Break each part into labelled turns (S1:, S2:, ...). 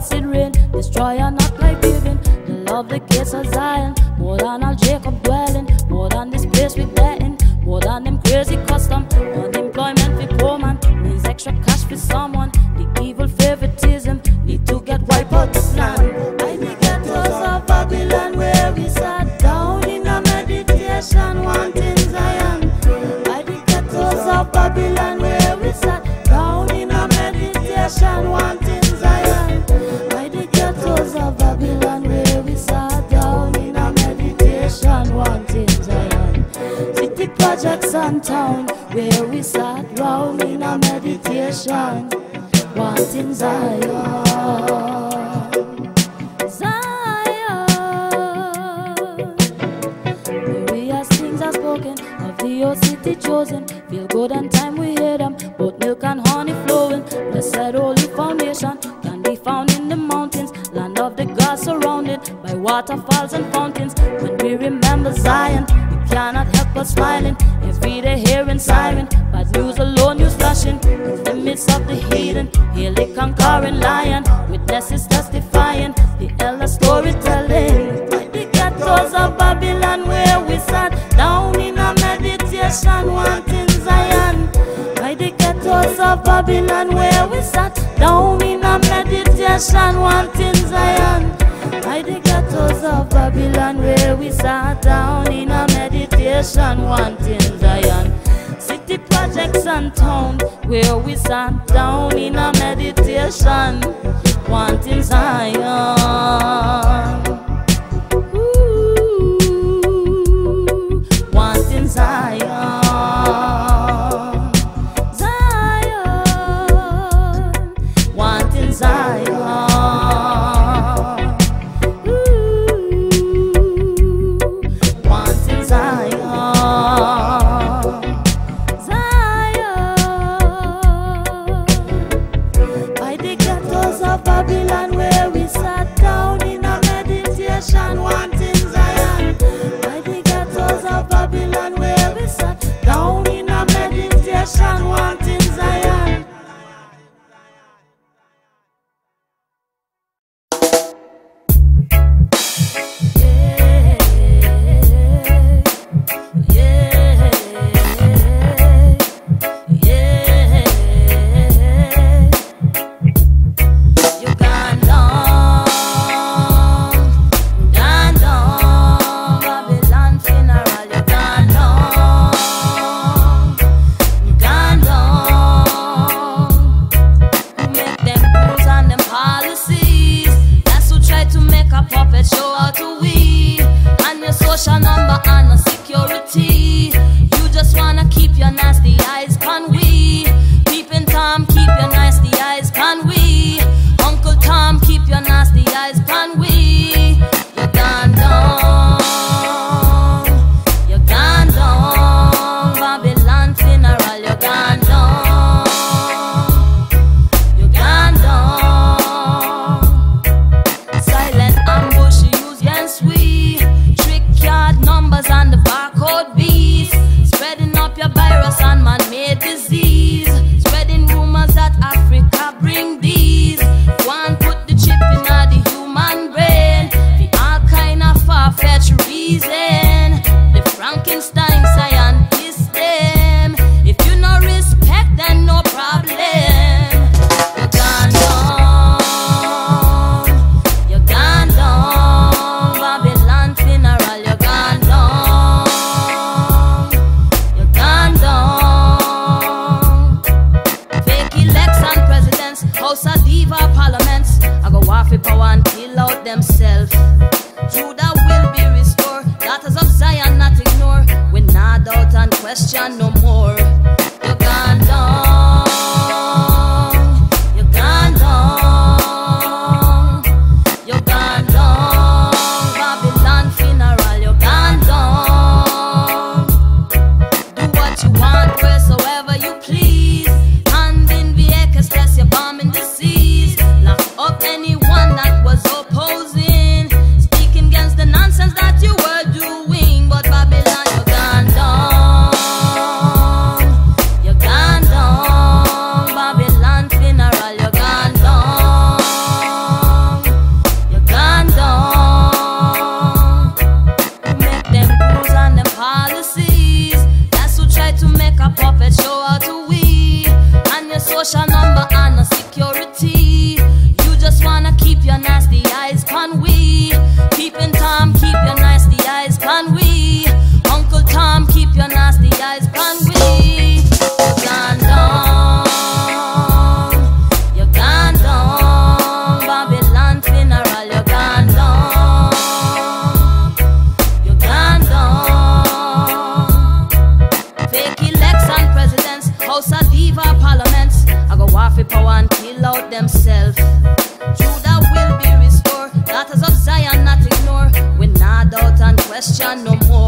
S1: acid rain. Destroy and not like giving. The love that kisses Zion more than I'll. fi power and kill out themselves. Judah will be restored, daughters of Zion not ignore. We not doubt and question no more.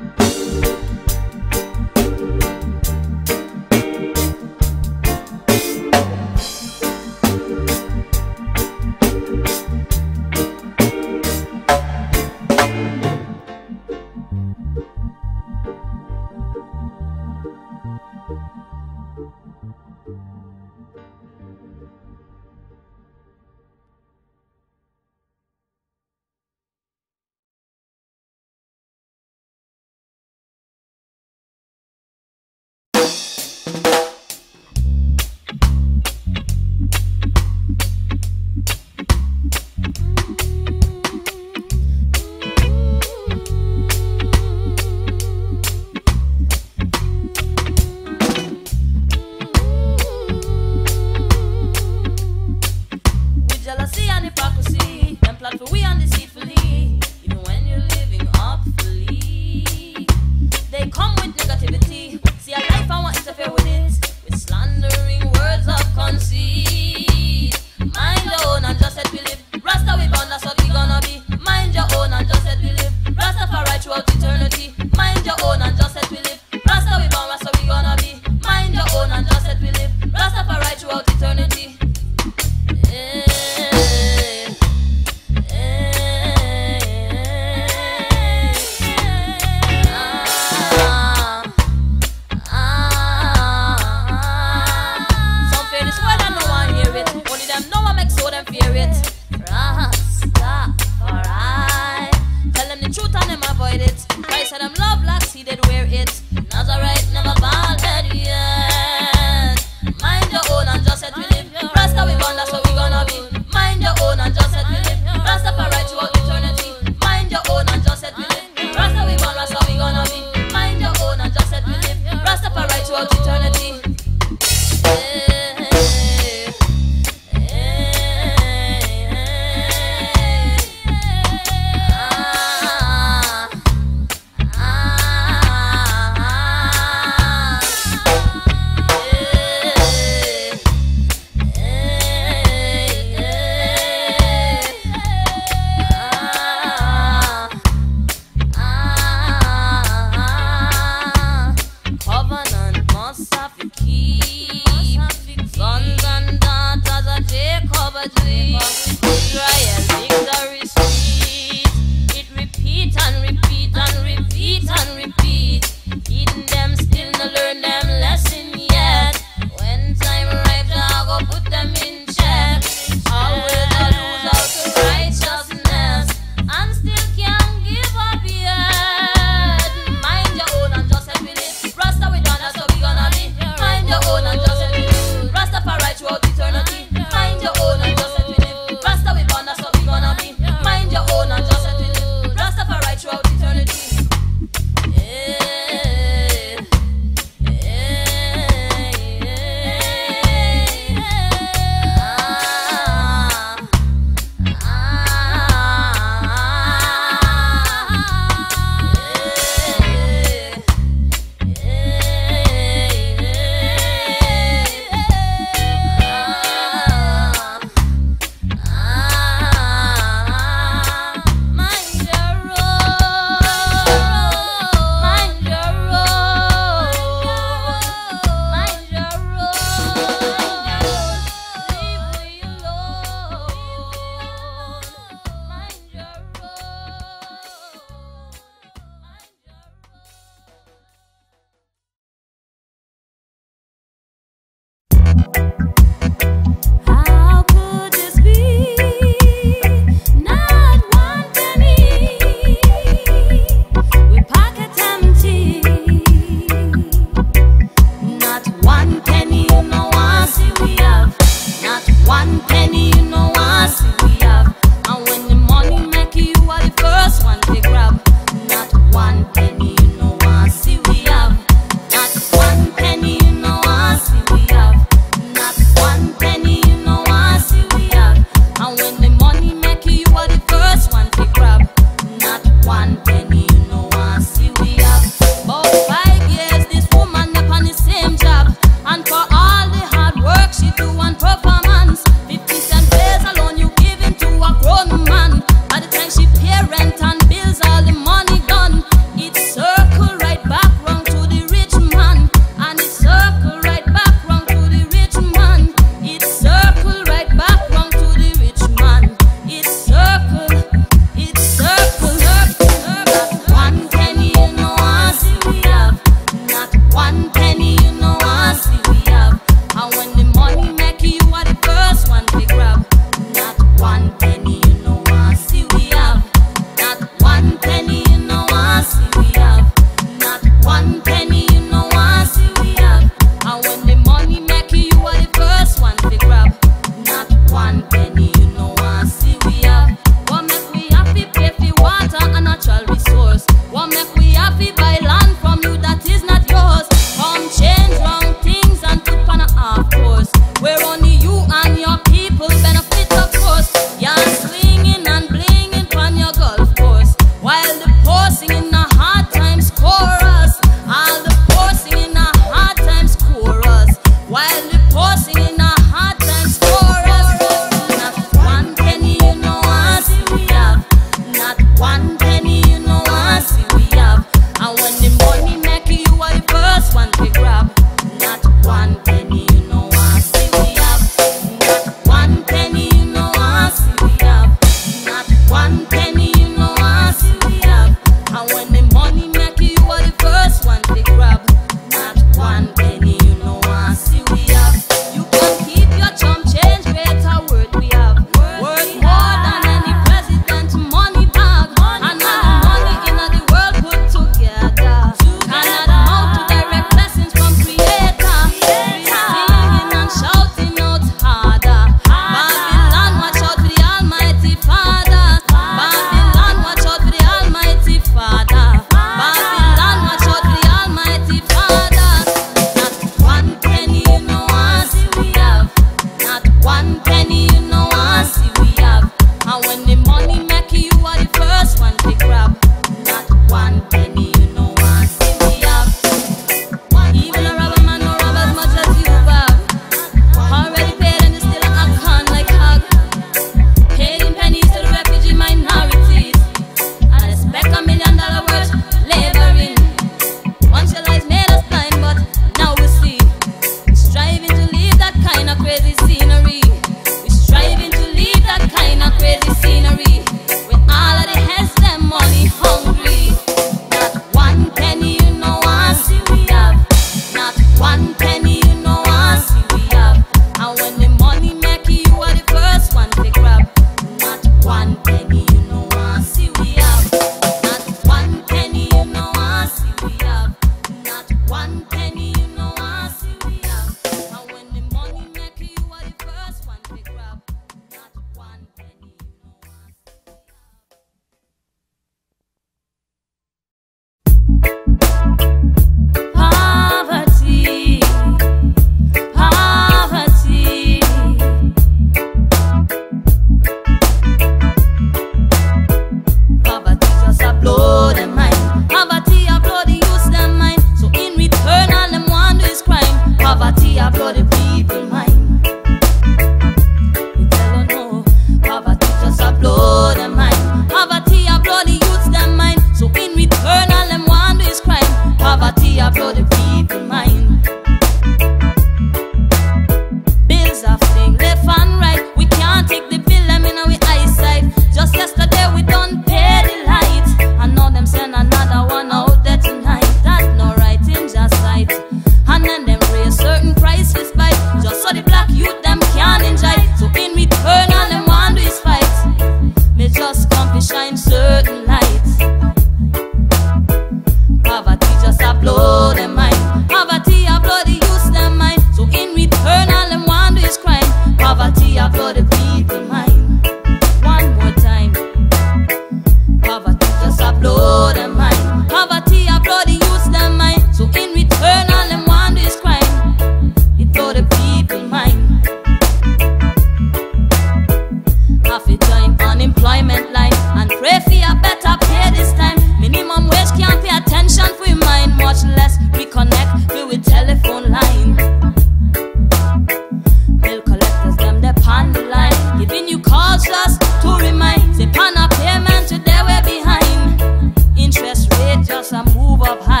S1: I move up high.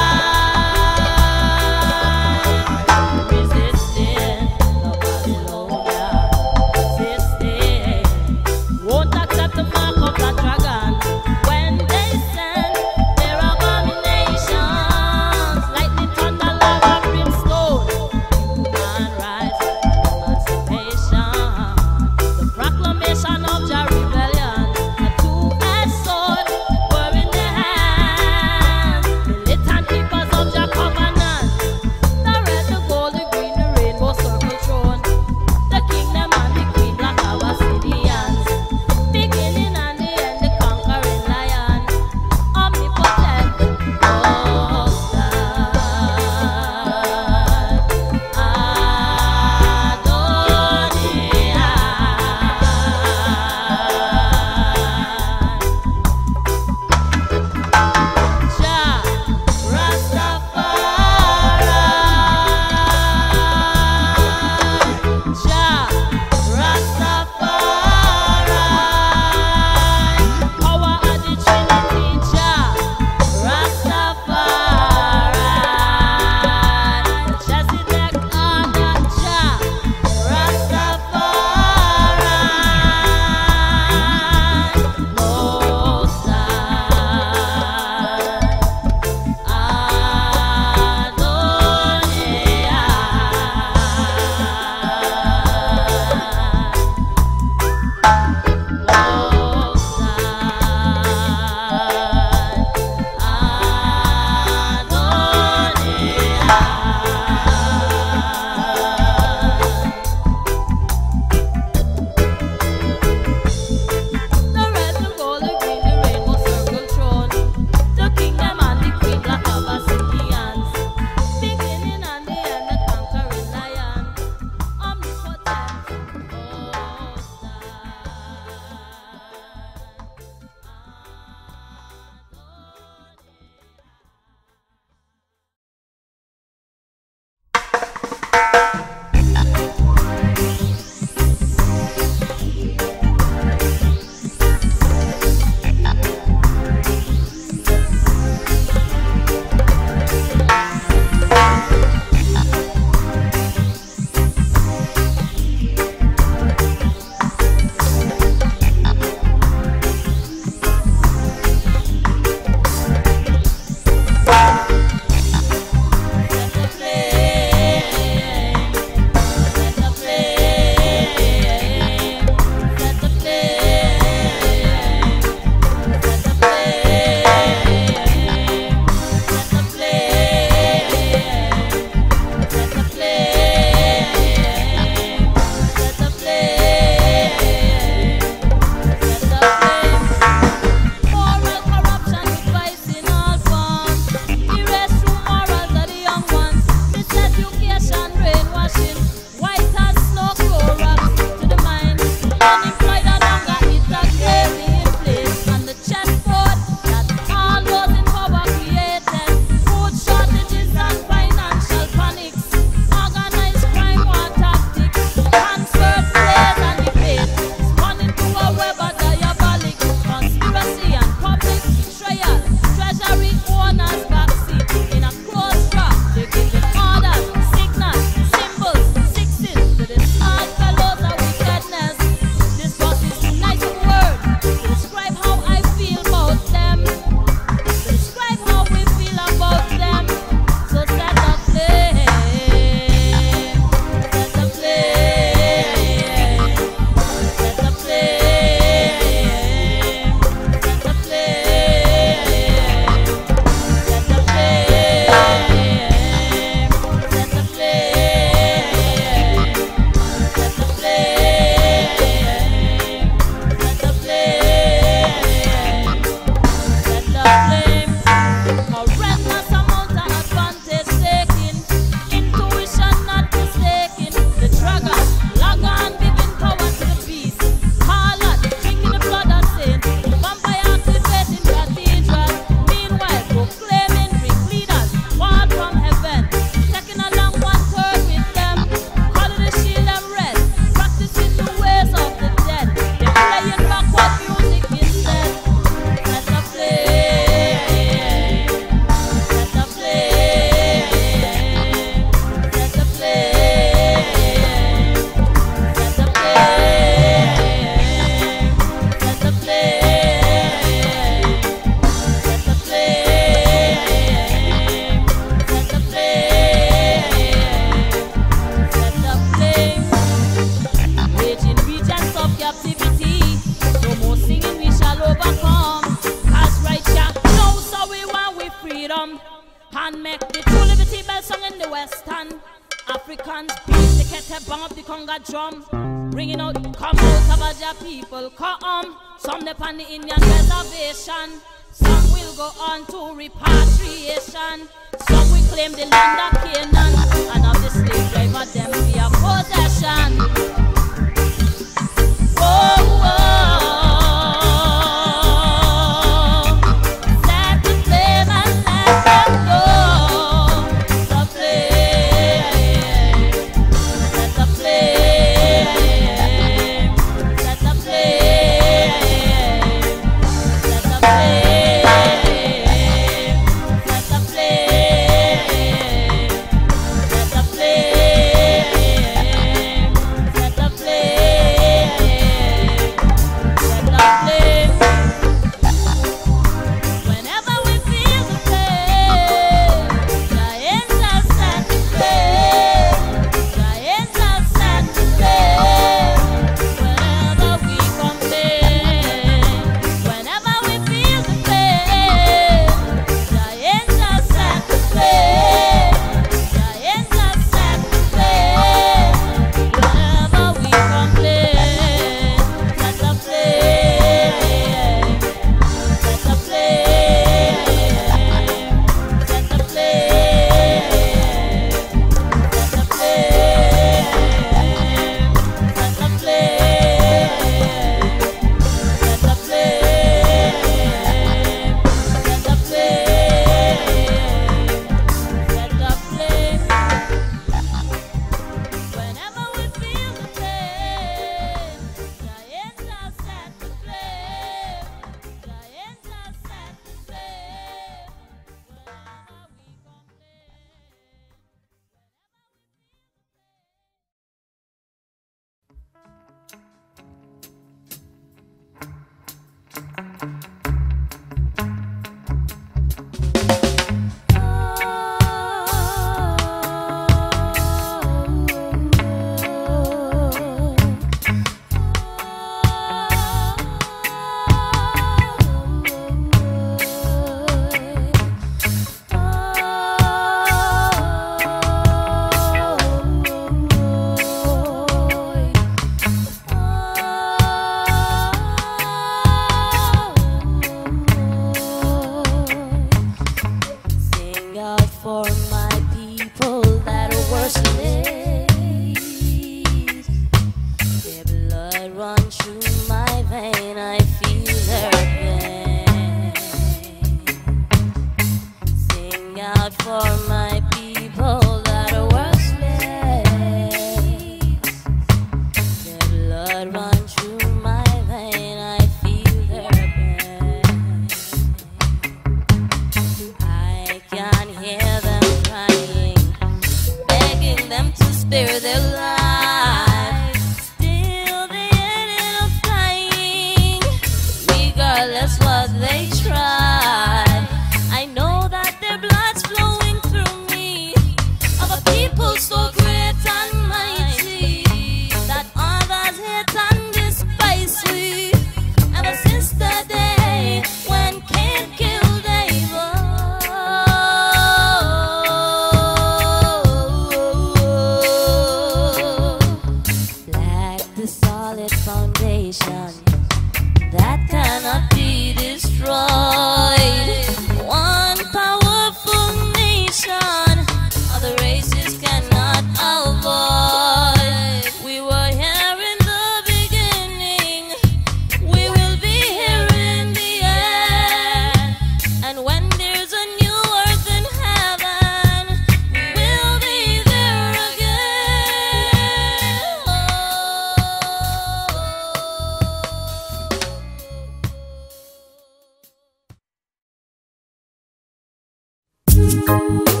S1: Música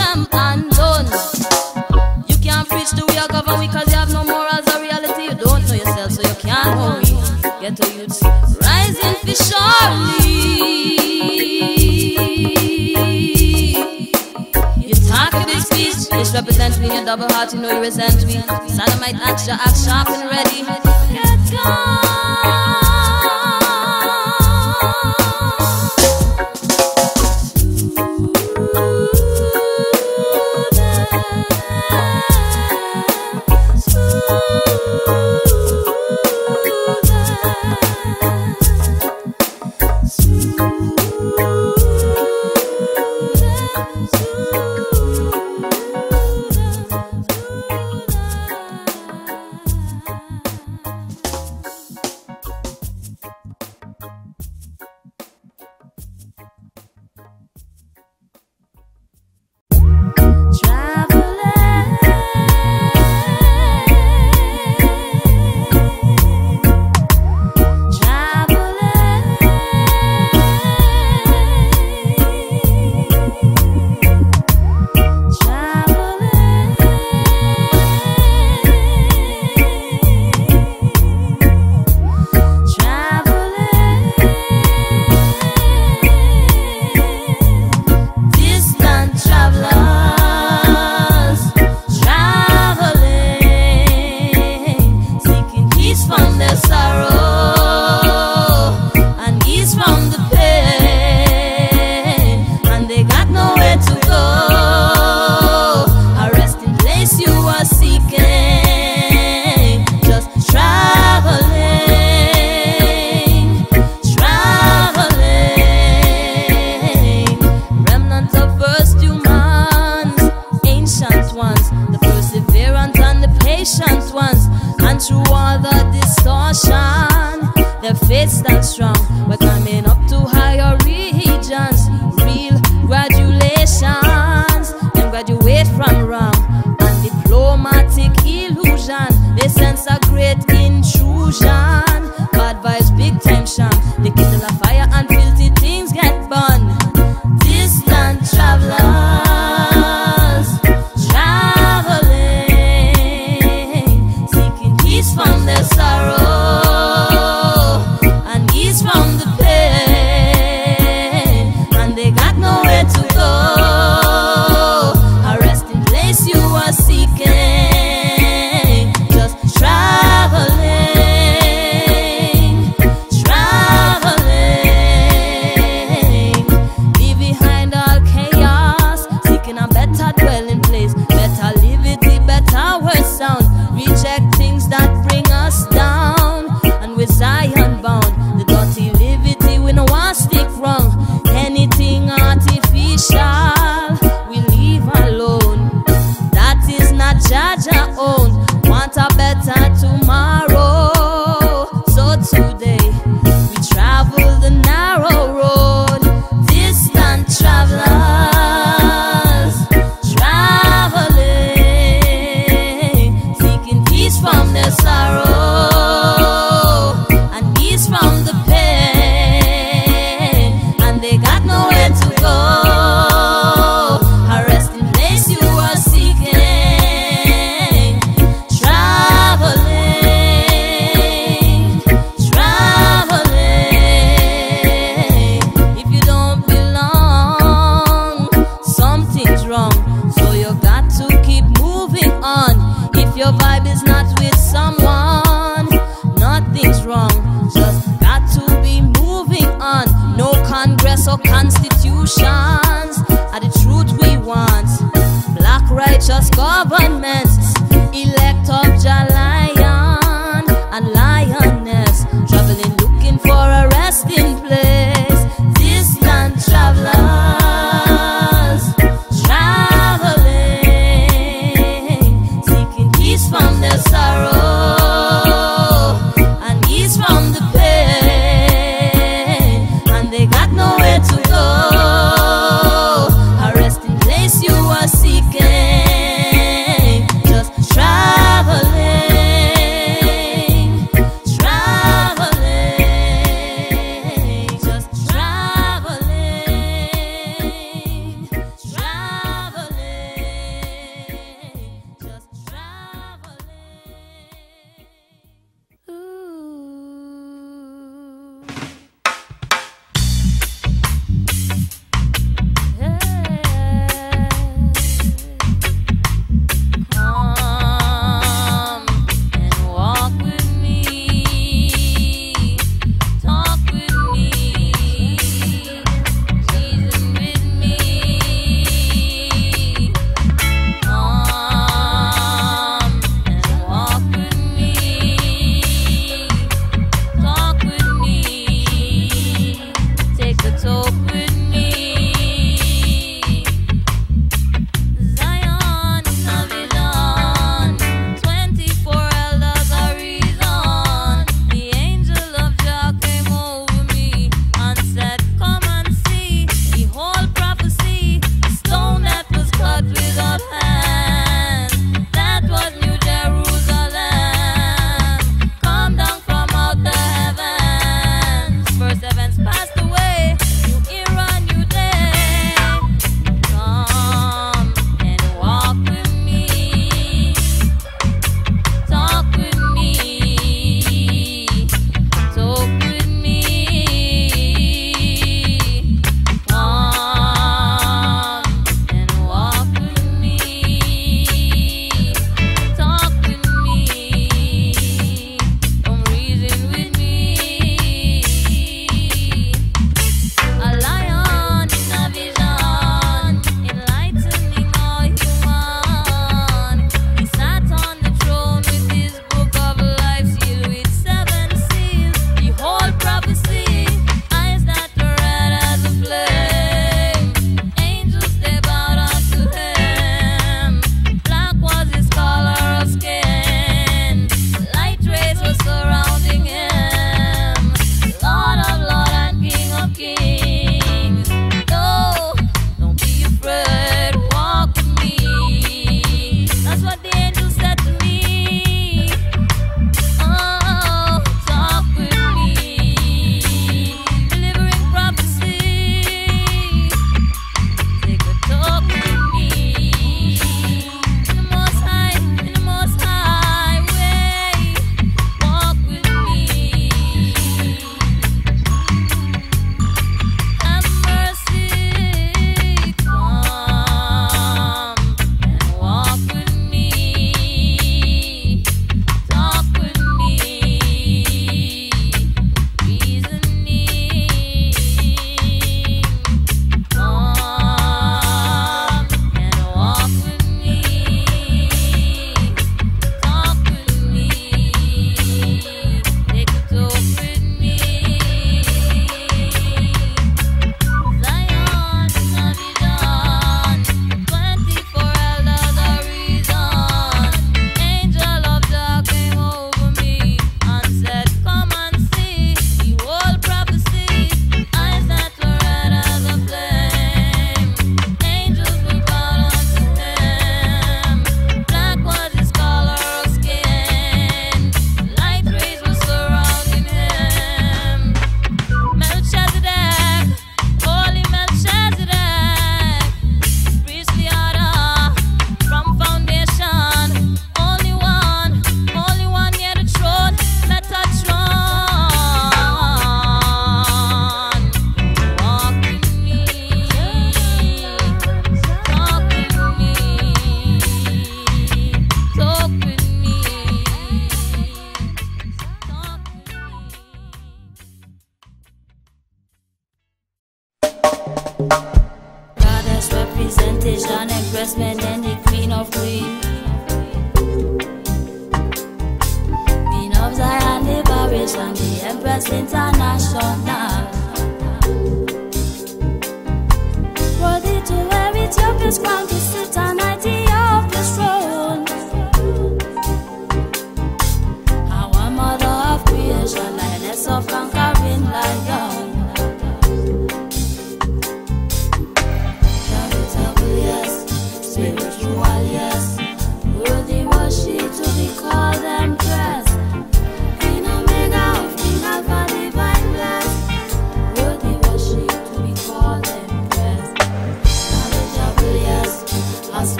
S1: them undone. You can't preach the way of govern cause you have no morals or reality. You don't know yourself, so you can't know me. Get to you, rising for surely. You talk to this speech, this represent me, you double heart, you know you resent me. Sodomite act, your act sharp and ready. Get gone.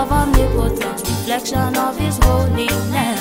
S1: Of omnipotence, reflection of his holiness.